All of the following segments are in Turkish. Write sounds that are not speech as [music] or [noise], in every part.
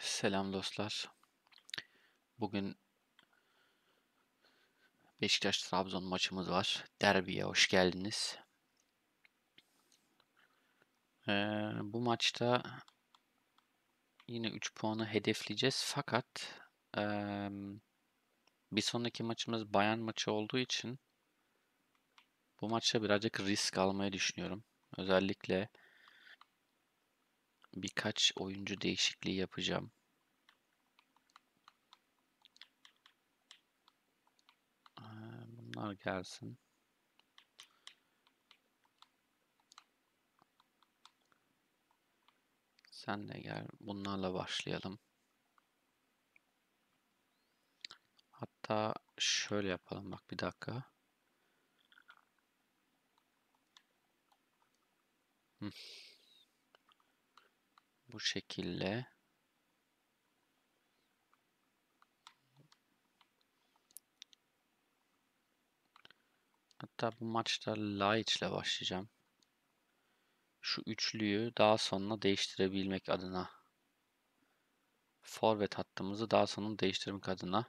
Selam dostlar. Bugün Beşiktaş-Trabzon maçımız var. Derbiye hoş geldiniz. Ee, bu maçta yine 3 puanı hedefleyeceğiz. Fakat eee, bir sonraki maçımız Bayern maçı olduğu için bu maçta birazcık risk almayı düşünüyorum. Özellikle birkaç oyuncu değişikliği yapacağım. Ee, Bunlar gelsin. Sen de gel. Bunlarla başlayalım. Hatta şöyle yapalım. Bak bir dakika. Hı. Bu şekilde. Hatta bu maçta Laiç ile başlayacağım. Şu üçlüyü daha sonra değiştirebilmek adına. Forvet hattımızı daha sonra değiştirmek adına.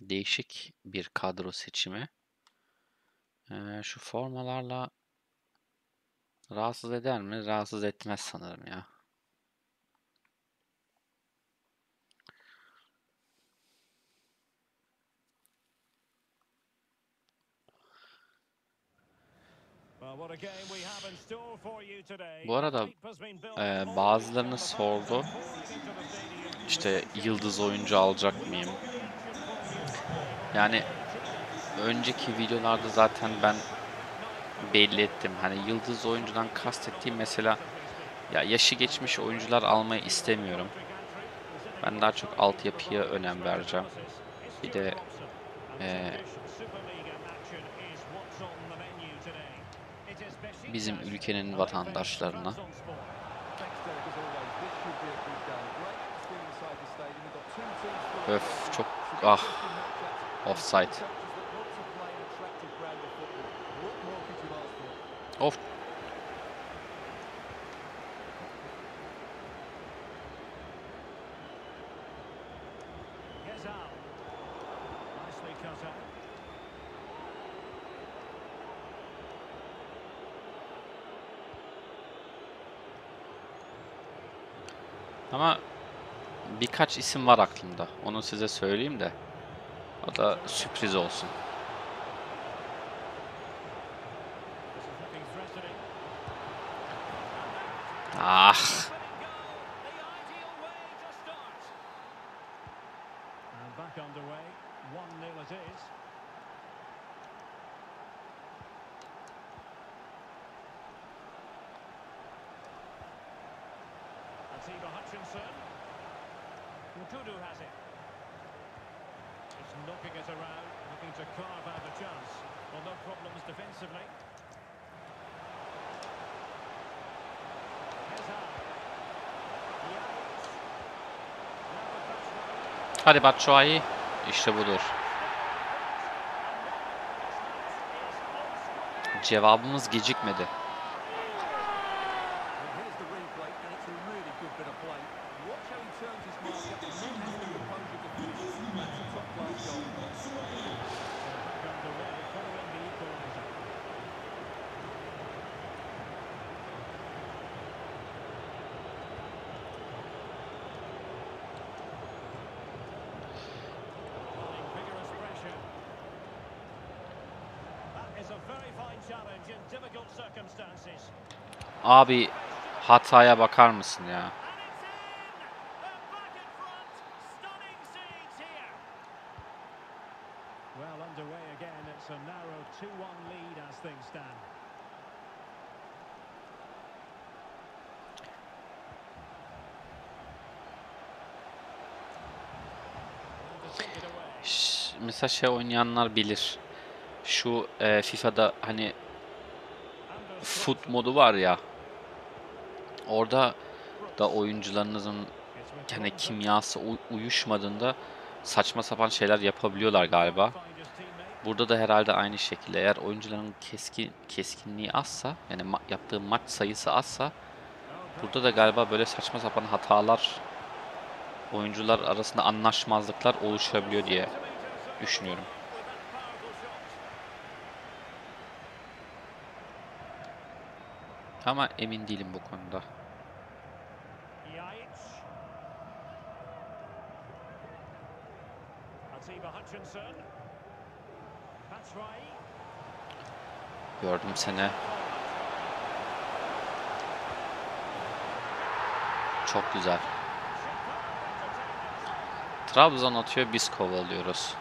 Değişik bir kadro seçimi. Ee, şu formalarla rahatsız eder mi? Rahatsız etmez sanırım ya. Bu arada e, bazılarını sordu. İşte yıldız oyuncu alacak mıyım? Yani önceki videolarda zaten ben belli ettim. Hani yıldız oyuncudan kastettiğim mesela ya yaşı geçmiş oyuncular almayı istemiyorum. Ben daha çok altyapıya önem vereceğim. Bir de e, bizim ülkenin vatandaşlarına Öf çok ah offside. Of ama birkaç isim var aklımda. Onu size söyleyeyim de. O da sürpriz olsun. Underway, 1-0 it is. Atiba Hutchinson. Nkudu has it. It's knocking it around, looking to carve out a chance. Well, no problems defensively. Hadi Batshuayi. İşte budur. Cevabımız gecikmedi. Well, here's the replay, and it's a really good bit of play. Watch how he turns his mark up and not have the composure to finish. That's a top-class goal. Back underway, following the equaliser. Applying vigorous pressure. That is a very fine challenge in difficult circumstances. Abi hataya bakar mısın ya? And it's in! They're back in front. Stunning scenes here. Well, underway again. It's a narrow 2-1 lead as things stand. And to take it away. Ş- Mesela şey oynayanlar bilir. Şu e, FIFA'da hani foot modu var ya. Orada da oyuncularınızın hani kimyası uy- uyuşmadığında saçma sapan şeyler yapabiliyorlar galiba. Burada da herhalde aynı şekilde eğer oyuncuların keskin keskinliği azsa yani ma- yaptığı maç sayısı azsa Burada da galiba böyle saçma sapan hatalar oyuncular arasında anlaşmazlıklar oluşabiliyor diye düşünüyorum. Ama emin değilim bu konuda. Gördüm seni. Çok güzel. Trabzon atıyor biz kovalıyoruz.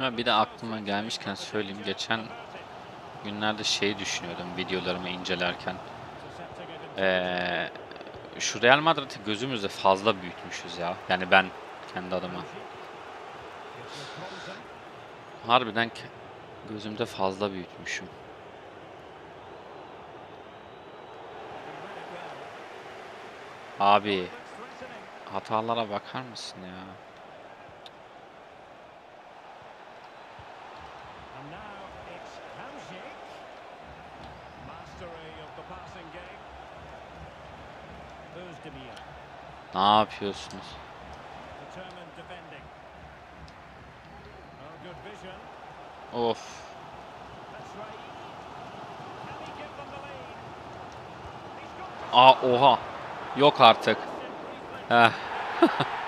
Ha, bir de aklıma gelmişken söyleyeyim. Geçen günlerde şey düşünüyordum videolarımı incelerken. Ee, şu Real Madrid'i gözümüzde fazla büyütmüşüz ya. Yani ben kendi adıma. Harbiden gözümde fazla büyütmüşüm. Abi hatalara bakar mısın ya? And now it's Hamsik. Mastery of the passing game. Özdemir. Ne yapıyorsunuz? Determined defending. Oh, good vision. Of. Batshuayi. Can he give them the lead? He's got Aa oha. Yok artık. Heh. [laughs]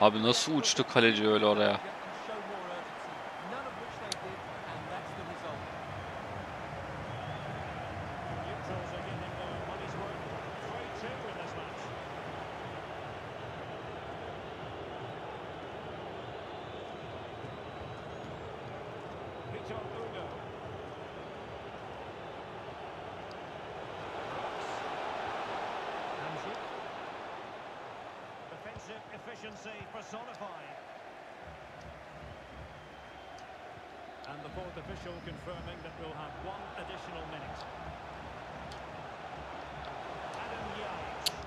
Abi nasıl uçtu kaleci öyle oraya? Efficiency personified. And the fourth official confirming that we'll have one additional minute.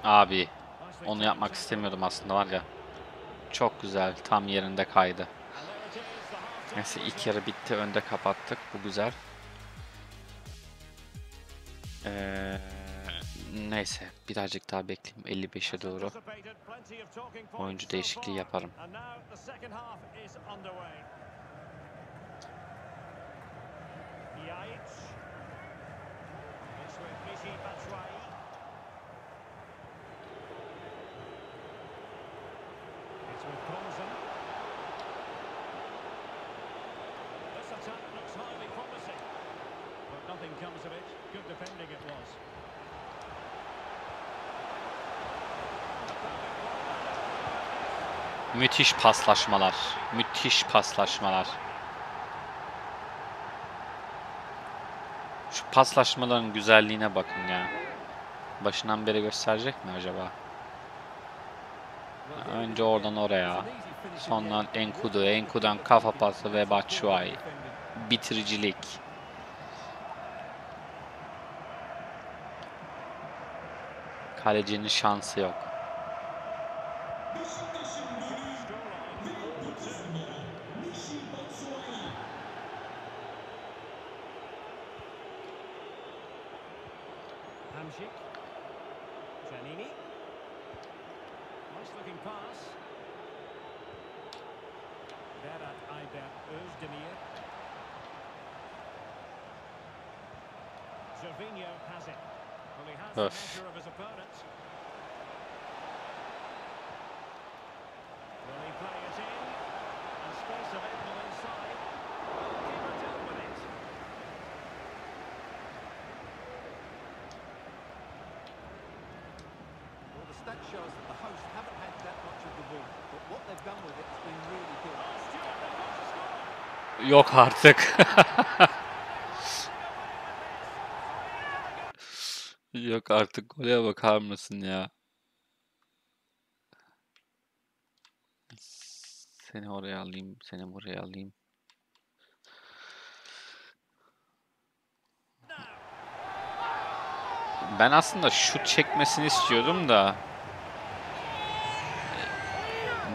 Abi onu yapmak istemiyordum aslında var ya. Çok güzel. Tam yerinde kaydı. Neyse ilk yarı bitti. Önde kapattık. Bu güzel. Ee, neyse birazcık daha bekleyeyim. 55'e doğru. Oyuncu değişikliği yaparım. Nothing comes of it. Good defending it was. Müthiş paslaşmalar. Müthiş paslaşmalar. Şu paslaşmaların güzelliğine bakın ya. Başından beri gösterecek mi acaba? Önce oradan oraya. Sonra. Enkudu, Enkudu'dan kafa pası ve Batshuayi. Bitiricilik. Kalecinin şansı yok. Hamsik. Janini. Nice looking pass. Berat Ayber Özdemir. Gervinho has it. Well, he has the measure of his opponent. Shows that the hosts haven't had that much of the ball, but what they've done with it has been really good. Oh. Yok artık. Yok artık gole bakar mısın ya? Seni oraya alayım, seni buraya alayım. Ben aslında şut çekmesini istiyordum da.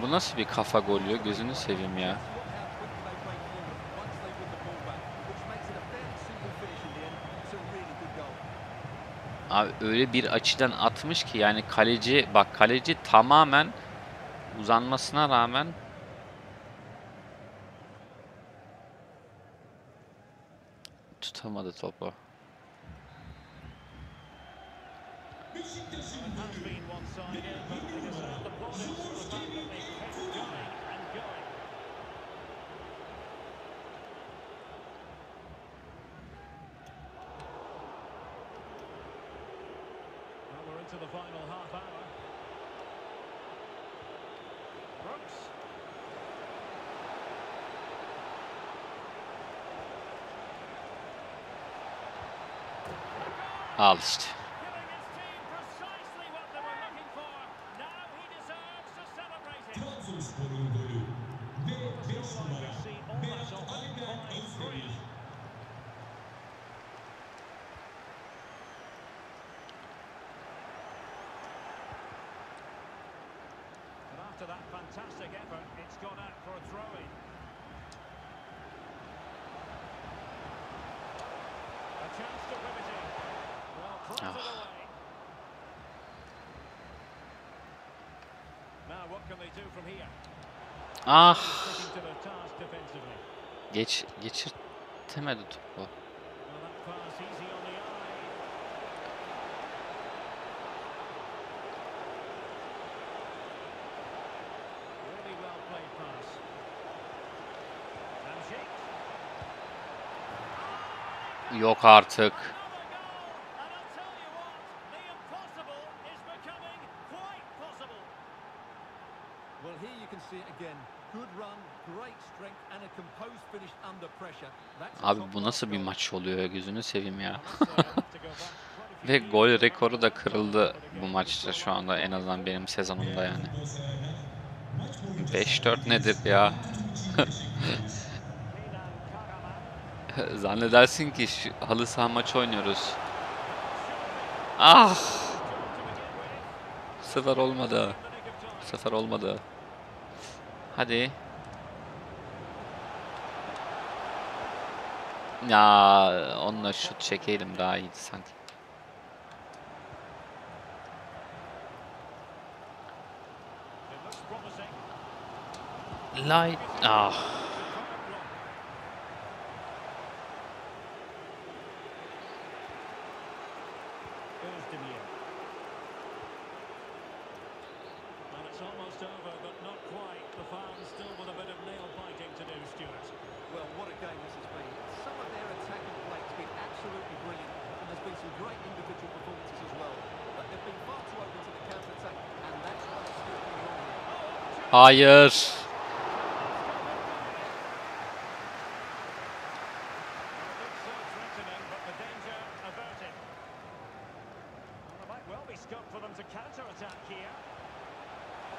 Bu nasıl bir kafa golü? Gözünü seveyim ya. Abi öyle bir açıdan atmış ki yani kaleci bak kaleci tamamen uzanmasına rağmen tutamadı topu. Has been one-sided, they deserve the plaudits for the fact that they kept going and going. Well, we're into the final half hour. Brooks. Al fantastic effort, it's gone out for a throw-in. A chance to rivet it. Well, throws it away. Now, what can they do from here? Ah, geç geçirtemedi topu. Well, that pass easy on the eye. Really well played pass. Hamsik. Yok artık. Another goal, and I'll tell you what, the impossible is becoming quite possible. Well, here you can see it again. Good run, great strength, and a composed finish under pressure. That's a Abi bu nasıl bir maç oluyor ya gözünü seveyim ya. Uh, [laughs] Ve gol rekoru da kırıldı bu maçta şu anda en azından benim sezonumda yani. Futbol severler maç boyunca 5-4 nedir ya? [laughs] [laughs] Zannedersin ki halı saha maçı oynuyoruz. Ah! Sefer olmadı. Sefer olmadı. Hadi. Ya onunla şut çekeydim daha iyiydi sanki. Light. Ah. It's almost over, but not quite. The fans still with a bit of nail biting to do, Stuart. Well, what a game this has been. Some of their attacking play has been absolutely brilliant, and there's been some great individual performances as well. But they've been far too open to the counter-attack, and that's why it's still been on here. Hayır. Looks so threatening, but ah, the danger averted. Well, there might well be scope for them to counter-attack here.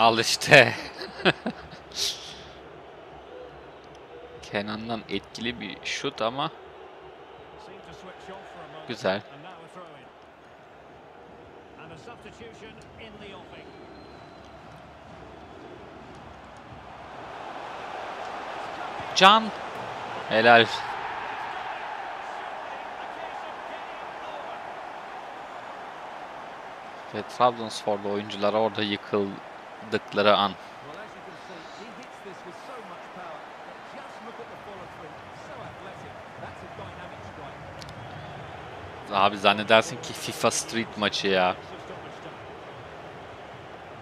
Al işte. [laughs] Kenan'dan etkili bir şut ama. Güzel. Can. Helal. Ve Trabzonspor'da oyuncular orada başladıkları an. Abi zannedersin ki FIFA Street maçı ya.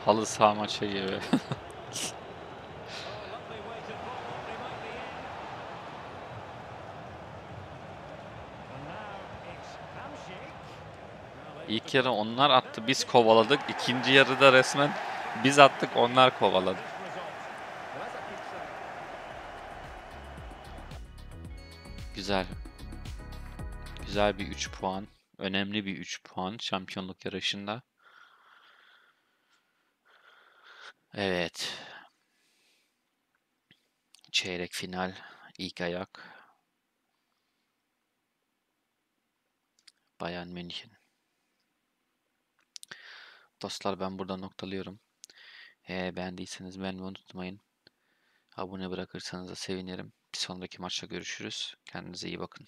Halı saha maçı gibi. [laughs] İlk yarı onlar attı, biz kovaladık. İkinci yarıda resmen biz attık, onlar kovaladı. Güzel. Güzel bir 3 puan. Önemli bir 3 puan şampiyonluk yarışında. Evet. Çeyrek final, ilk ayak. Bayern München. Dostlar ben burada noktalıyorum. Eğer beğendiyseniz beğenmeyi unutmayın. Abone bırakırsanız da sevinirim. Bir sonraki maçta görüşürüz. Kendinize iyi bakın.